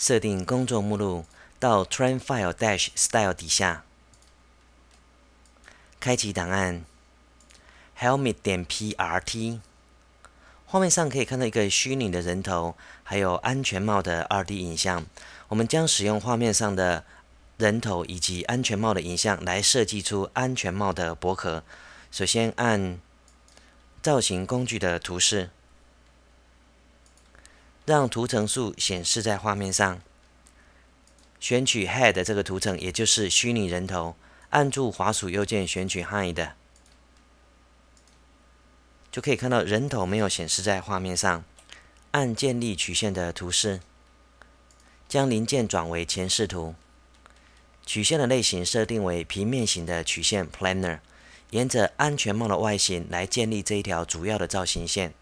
设定工作目录，到 Train File Dash Style 底下，开启档案 Helmet 点 PRT。画面上可以看到一个虚拟的人头，还有安全帽的 2D 影像。我们将使用画面上的人头以及安全帽的影像来设计出安全帽的薄壳。首先按造型工具的图示。让图层数显示在画面上。选取 Head 这个图层，也就是虚拟人头，按住滑鼠右键选取 Hide，就可以看到人头没有显示在画面上。按建立曲线的图示，将零件转为前视图。曲线的类型设定为平面型的曲线 Planar，沿着安全帽的外形来建立这一条主要的造型线。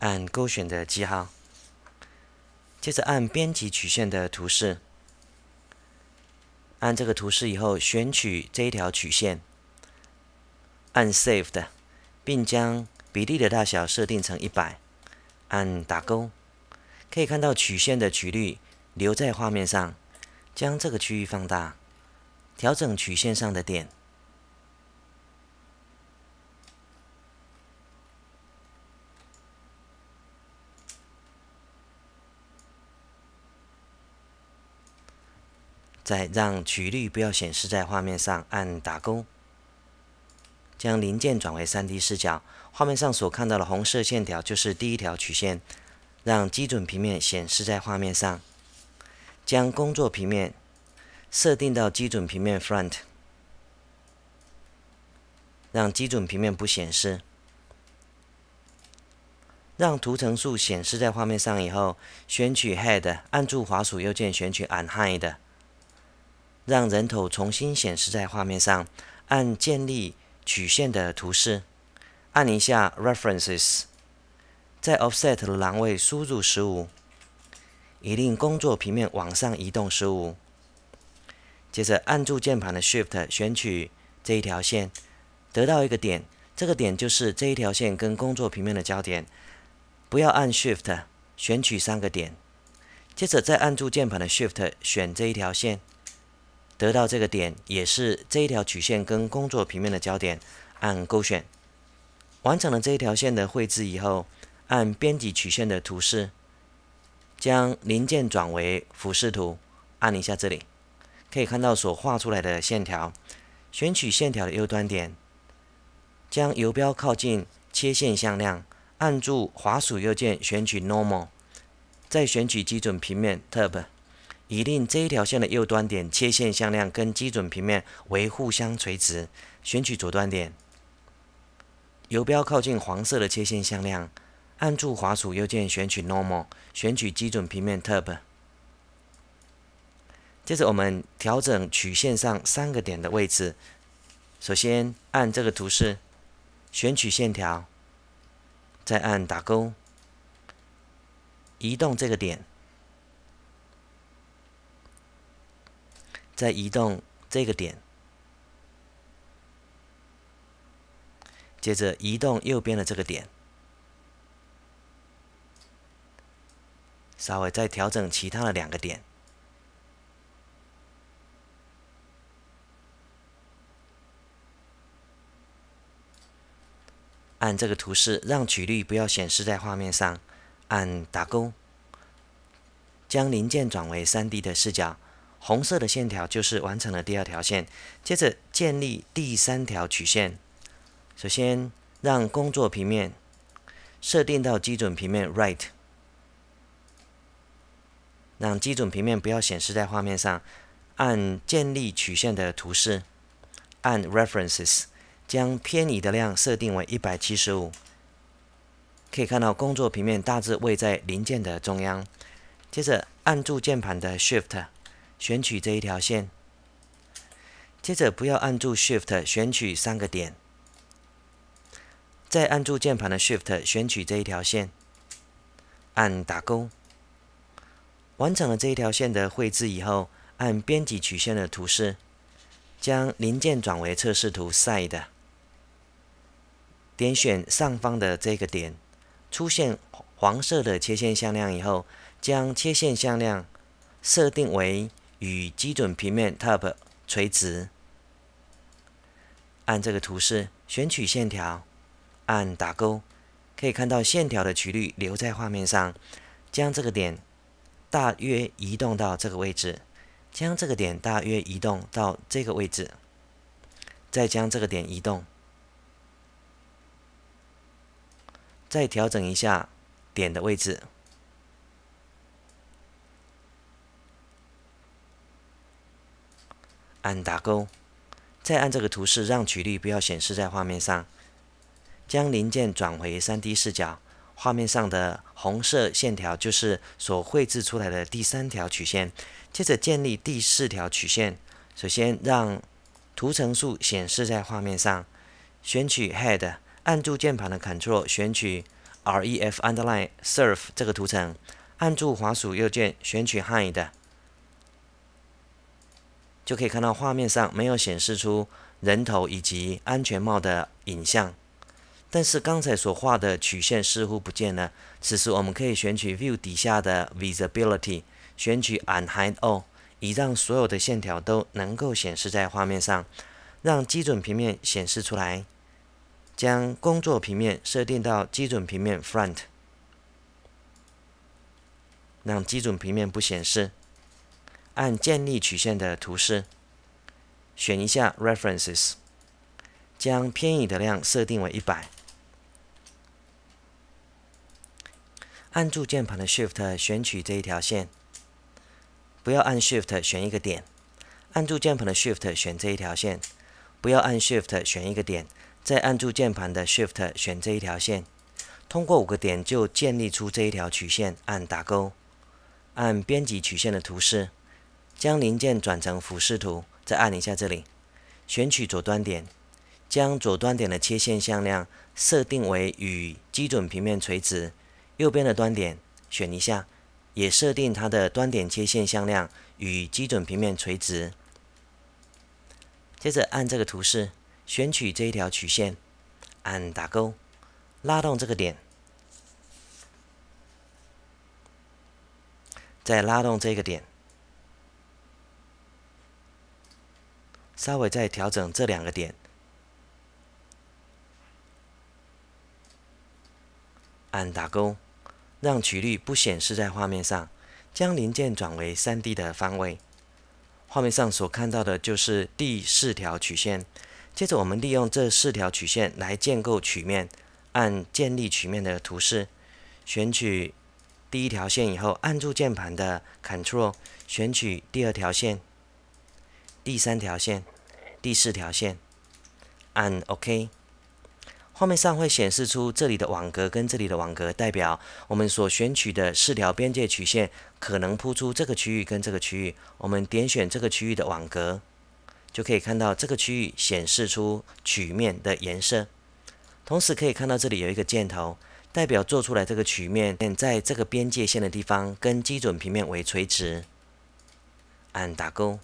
按勾选的记号，接着按编辑曲线的图示，按这个图示以后选取这一条曲线，按 Save 的，并将比例的大小设定成一百，按打勾，可以看到曲线的曲率留在画面上，将这个区域放大，调整曲线上的点。再让曲率不要显示在画面上，按打勾，将零件转为 3D 视角。画面上所看到的红色线条就是第一条曲线。让基准平面显示在画面上，将工作平面设定到基准平面 Front，让基准平面不显示。让图层数显示在画面上以后，选取 Head，按住滑鼠右键选取 Unhide。让人头重新显示在画面上，按建立曲线的图示，按一下 References，在 Offset 的栏位输入十五，以令工作平面往上移动十五。接着按住键盘的 Shift，选取这一条线，得到一个点，这个点就是这一条线跟工作平面的交点。不要按 Shift，选取三个点，接着再按住键盘的 Shift，选这一条线。得到这个点也是这一条曲线跟工作平面的交点，按勾选。完成了这一条线的绘制以后，按编辑曲线的图示，将零件转为俯视图，按一下这里，可以看到所画出来的线条。选取线条的右端点，将游标靠近切线向量，按住滑鼠右键选取 Normal，再选取基准平面 Tab。以令这一条线的右端点切线向量跟基准平面为互相垂直。选取左端点，游标靠近黄色的切线向量，按住滑鼠右键选取 Normal，选取基准平面 Tab。接着我们调整曲线上三个点的位置。首先按这个图示，选取线条，再按打勾，移动这个点。再移动这个点，接着移动右边的这个点，稍微再调整其他的两个点，按这个图示让曲率不要显示在画面上，按打勾，将零件转为 3D 的视角。红色的线条就是完成了第二条线，接着建立第三条曲线。首先让工作平面设定到基准平面 Right，让基准平面不要显示在画面上。按建立曲线的图示，按 References，将偏移的量设定为一百七十五。可以看到工作平面大致位在零件的中央。接着按住键盘的 Shift。选取这一条线，接着不要按住 Shift，选取三个点，再按住键盘的 Shift 选取这一条线，按打勾。完成了这一条线的绘制以后，按编辑曲线的图示，将零件转为测试图 Side，点选上方的这个点，出现黄色的切线向量以后，将切线向量设定为与基准平面 Top 垂直。按这个图示选取线条，按打勾，可以看到线条的曲率留在画面上，将这个点。大约移动到这个位置，将这个点大约移动到这个位置，再将这个点移动，再调整一下点的位置，按打勾，再按这个图示让曲率不要显示在画面上，将零件转回 3D 视角。画面上的红色线条就是所绘制出来的第三条曲线。接着建立第四条曲线。首先让图层数显示在画面上，选取 Head，按住键盘的 Ctrl，选取 Ref Underline Surf 这个图层，按住滑鼠右键选取 Hide，就可以看到画面上没有显示出人头以及安全帽的影像。但是刚才所画的曲线似乎不见了。此时我们可以选取 View 底下的 Visibility，选取 Unhide All，以让所有的线条都能够显示在画面上，让基准平面显示出来。将工作平面设定到基准平面 Front，让基准平面不显示。按建立曲线的图示，选一下 References，将偏移的量设定为一百。按住键盘的 Shift 选取这一条线，不要按 Shift 选一个点。按住键盘的 Shift 选这一条线，不要按 Shift 选一个点。再按住键盘的 Shift 选这一条线。通过五个点就建立出这一条曲线，按打勾。按编辑曲线的图示，将零件转成俯视图，再按一下这里，选取左端点，将左端点的切线向量设定为与基准平面垂直。右边的端点选一下，也设定它的端点切线向量与基准平面垂直。接着按这个图示选取这一条曲线，按打勾，拉动这个点，再拉动这个点，稍微再调整这两个点，按打勾。让曲率不显示在画面上，将零件转为 3D 的方位。画面上所看到的就是第四条曲线。接着，我们利用这四条曲线来建构曲面。按建立曲面的图示，选取第一条线以后，按住键盘的 Ctrl，选取第二条线、第三条线、第四条线，按 OK。画面上会显示出这里的网格跟这里的网格，代表我们所选取的四条边界曲线可能铺出这个区域跟这个区域。我们点选这个区域的网格，就可以看到这个区域显示出曲面的颜色。同时可以看到这里有一个箭头，代表做出来这个曲面在这个边界线的地方跟基准平面为垂直。按打勾，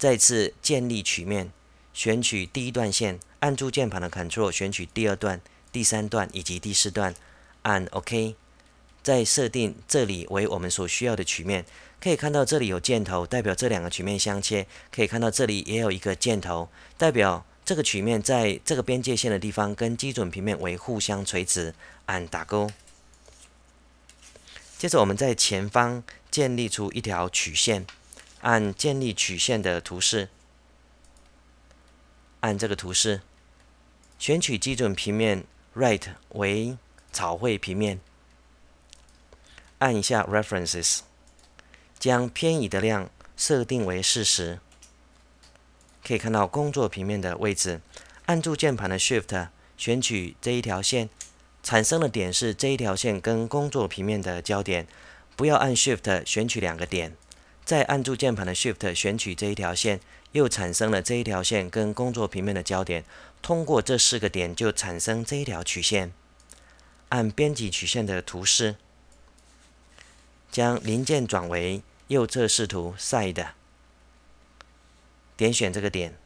再次建立曲面，选取第一段线。按住键盘的 Ctrl，选取第二段、第三段以及第四段，按 OK，再设定这里为我们所需要的曲面。可以看到这里有箭头，代表这两个曲面相切。可以看到这里也有一个箭头，代表这个曲面在这个边界线的地方跟基准平面为互相垂直。按打勾。接着我们在前方建立出一条曲线，按建立曲线的图示，按这个图示。选取基准平面 right 为草绘平面，按一下 references，将偏移的量设定为四十。可以看到工作平面的位置，按住键盘的 shift，选取这一条线，产生的点是这一条线跟工作平面的交点。不要按 shift 选取两个点，再按住键盘的 Shift 选取这一条线，又产生了这一条线跟工作平面的交点。通过这四个点就产生这一条曲线。按编辑曲线的图示，将零件转为右侧视图 Side，点选这个点，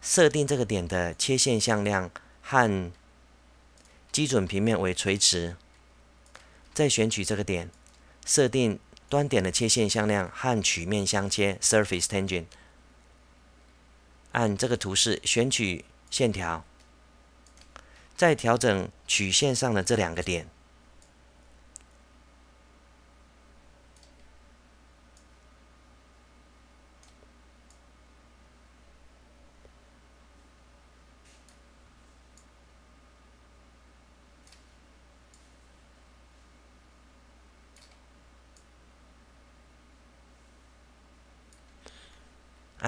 设定这个点的切线向量和基准平面为垂直。再选取这个点，设定端点的切线向量和曲面相切 （Surface Tangent）。按这个图示选取线条，再调整曲线上的这两个点。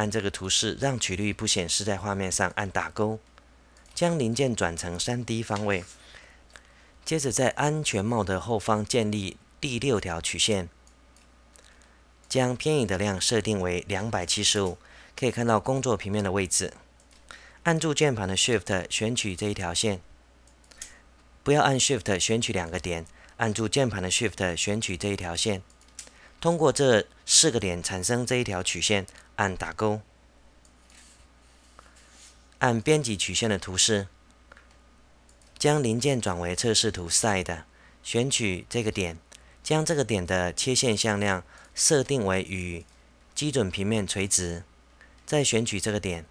按这个图示，让曲率不显示在画面上，按打勾，将零件转成 3D 方位。接着在安全帽的后方建立第六条曲线，将偏移的量设定为275，可以看到工作平面的位置。按住键盘的 Shift 选取这一条线，不要按 Shift 选取两个点，按住键盘的 Shift 选取这一条线。通过这四个点产生这一条曲线，按打勾。按编辑曲线的图示，将零件转为测试图 Side，选取这个点，将这个点的切线向量设定为与基准平面垂直。再选取这个点，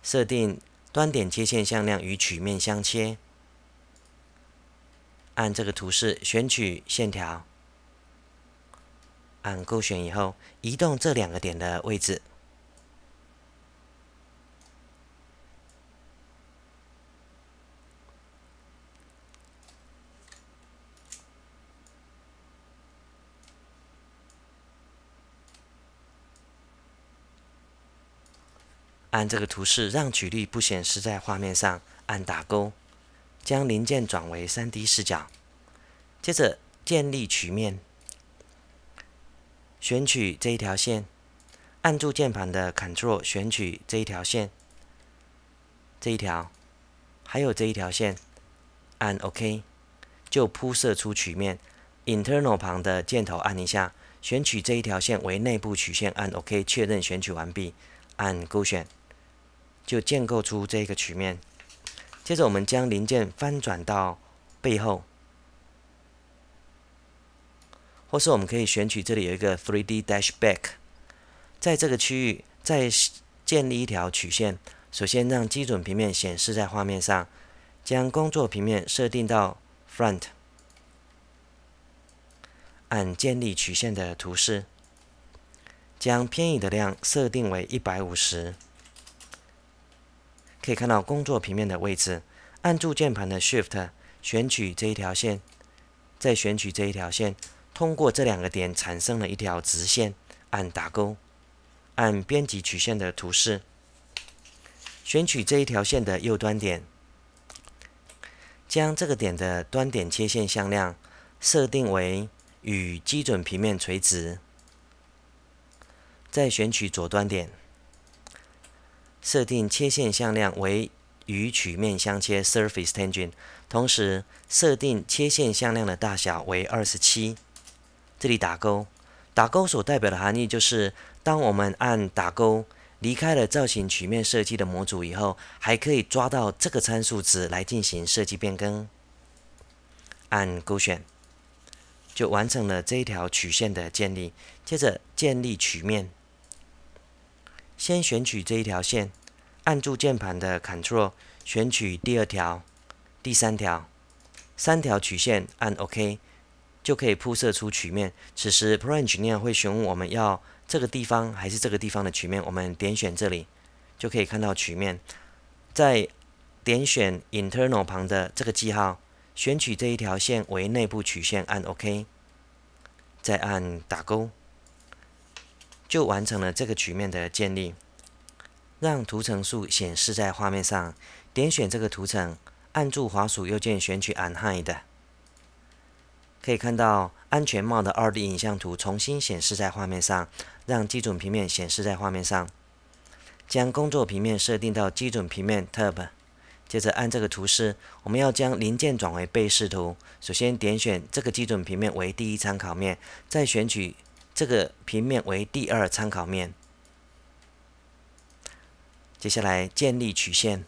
设定端点切线向量与曲面相切。按这个图示选取线条。按勾选以后，移动这两个点的位置。按这个图示，让曲率不显示在画面上，按打勾，将零件转为 3D 视角。接着建立曲面。选取这一条线，按住键盘的 Ctrl 选取这一条线，这一条，还有这一条线，按 OK 就铺设出曲面。Internal 旁的箭头按一下，选取这一条线为内部曲线，按 OK 确认选取完毕，按勾选就建构出这个曲面。接着我们将零件翻转到背后。或是我们可以选取这里有一个 3D Dash Back，在这个区域再建立一条曲线。首先让基准平面显示在画面上，将工作平面设定到 Front，按建立曲线的图示，将偏移的量设定为一百五十。可以看到工作平面的位置，按住键盘的 Shift 选取这一条线，再选取这一条线。通过这两个点产生了一条直线，按打勾，按编辑曲线的图示，选取这一条线的右端点，将这个点的端点切线向量设定为与基准平面垂直，再选取左端点，设定切线向量为与曲面相切 （Surface Tangent），同时设定切线向量的大小为二十七。这里打勾，打勾所代表的含义就是，当我们按打勾离开了造型曲面设计的模组以后，还可以抓到这个参数值来进行设计变更。按勾选，就完成了这一条曲线的建立。接着建立曲面，先选取这一条线，按住键盘的 Ctrl 选取第二条、第三条，三条曲线，按 OK。就可以铺设出曲面。此时，Pro Engineer 会询问我们要这个地方还是这个地方的曲面。我们点选这里，就可以看到曲面。在点选 Internal 旁的这个记号，选取这一条线为内部曲线，按 OK，再按打勾，就完成了这个曲面的建立。让图层数显示在画面上，点选这个图层，按住滑鼠右键选取 Unhide。可以看到安全帽的二 D 影像图重新显示在画面上，让基准平面显示在画面上。将工作平面设定到基准平面 Tab，接着按这个图示，我们要将零件转为背视图。首先点选这个基准平面为第一参考面，再选取这个平面为第二参考面。接下来建立曲线，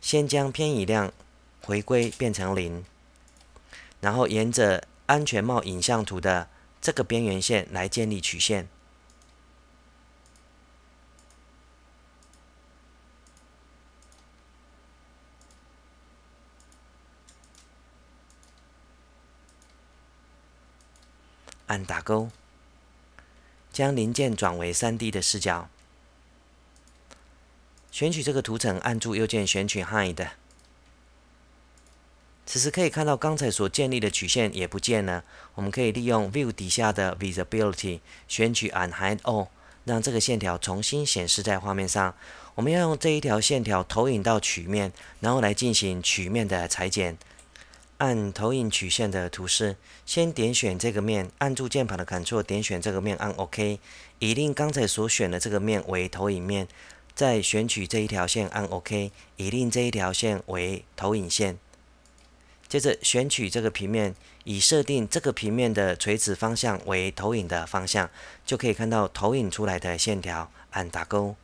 先将偏移量回归变成零，然后沿着安全帽影像图的这个边缘线来建立曲线。按打勾，将零件转为 3D 的视角。选取这个图层，按住右键选取 Hide。此时可以看到刚才所建立的曲线也不见了。我们可以利用 View 底下的 Visibility，选取 Unhide All，让这个线条重新显示在画面上。我们要用这一条线条投影到曲面，然后来进行曲面的裁剪。按投影曲线的图示，先点选这个面，按住键盘的 Ctrl 点选这个面，按 OK，以令刚才所选的这个面为投影面。再选取这一条线，按 OK，以令这一条线为投影线。接着选取这个平面，以设定这个平面的垂直方向为投影的方向，就可以看到投影出来的线条。按打勾。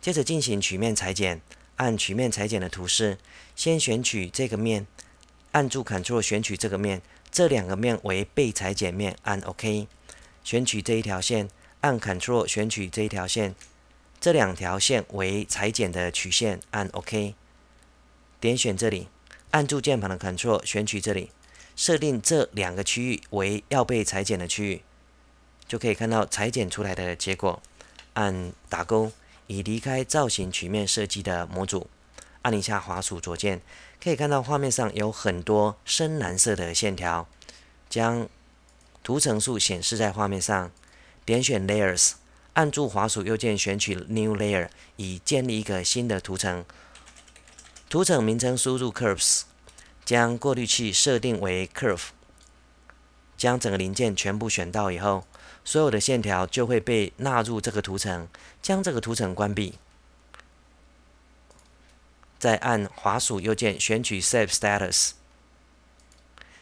接着进行曲面裁剪，按曲面裁剪的图示，先选取这个面。按住 Ctrl 选取这个面，这两个面为被裁剪面，按 OK。选取这一条线，按 Ctrl 选取这一条线，这两条线为裁剪的曲线，按 OK。点选这里，按住键盘的 Ctrl 选取这里，设定这两个区域为要被裁剪的区域，就可以看到裁剪出来的结果。按打勾，已离开造型曲面设计的模组。按一下滑鼠左键，可以看到画面上有很多深蓝色的线条。将图层数显示在画面上，点选 Layers，按住滑鼠右键选取 New Layer，以建立一个新的图层。图层名称输入 Curves，将过滤器设定为 Curve。将整个零件全部选到以后，所有的线条就会被纳入这个图层。将这个图层关闭。再按滑鼠右键选取 Save Status，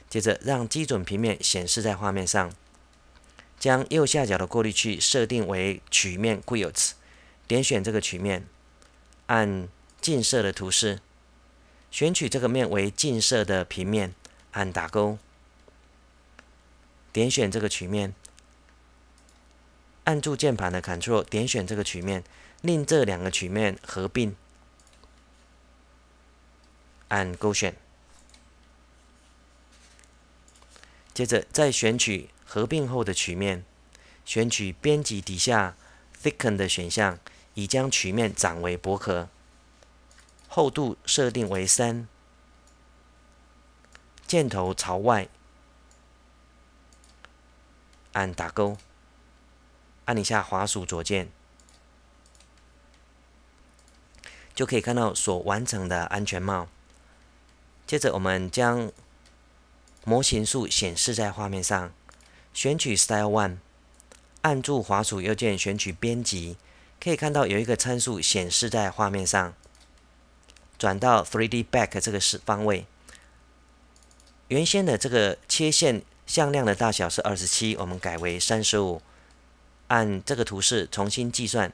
接着让基准平面显示在画面上。将右下角的过滤器设定为曲面 Guides，点选这个曲面，按近摄的图示，选取这个面为近摄的平面，按打勾。点选这个曲面，按住键盘的 Ctrl 点选这个曲面，令这两个曲面合并。按勾选，接着再选取合并后的曲面，选取编辑底下 Thicken 的选项，已将曲面长为薄壳，厚度设定为三，箭头朝外，按打勾，按一下滑鼠左键，就可以看到所完成的安全帽。接着，我们将模型数显示在画面上，选取 Style One，按住滑鼠右键选取编辑，可以看到有一个参数显示在画面上。转到 3D Back 这个是方位，原先的这个切线向量的大小是二十七，我们改为三十五。按这个图示重新计算，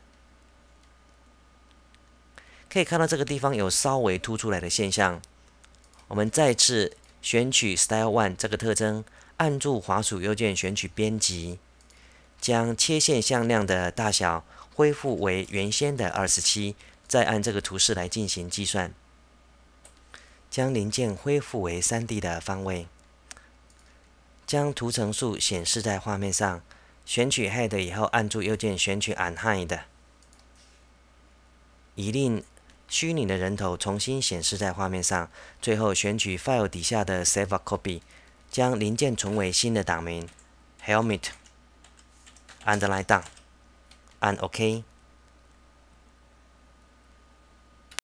可以看到这个地方有稍微凸出来的现象。我们再次选取 Style One 这个特征，按住滑鼠右键选取编辑，将切线向量的大小恢复为原先的二十七，再按这个图示来进行计算，将零件恢复为 3D 的方位，将图层数显示在画面上，选取 Head 以后，按住右键选取 Unhide，一令。虚拟的人头重新显示在画面上。最后选取 File 底下的 Save a Copy，将零件存为新的档名 Helmet，Underline Down，按 OK。